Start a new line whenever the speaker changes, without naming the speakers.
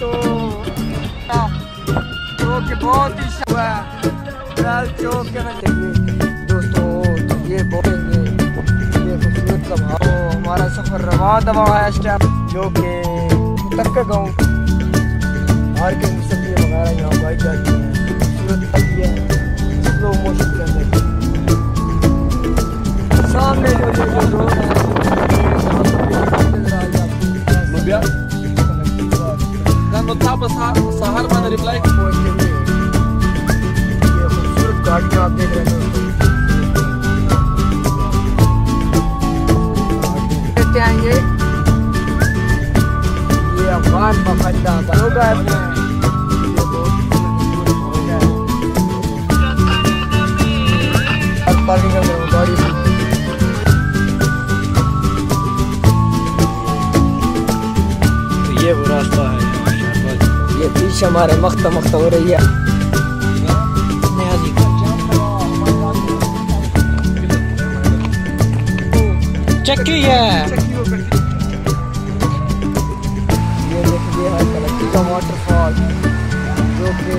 तो जो कि बहुत ही हुआ लाल चौक के दोस्तों तो ये बोलेंगे खूबसूरत लम्हा हमारा सफ़र रवा दवा है जो कि तक गाँव और के सब्ज़ी वगैरह यहाँ बाई जाती है, खूबसूरत है है
Dan betapa sahar pada reply
खूबसूरत गाड़ियाँ आप देख रहे हैं। कहते ये ये अफगान बफंदा लोग हैं। ये
वो रास्ता है,
ये पीछे हमारे मख्ता मख्ता हो रही है।
चक्की है।
ये देखिए वाटरफॉल जो कि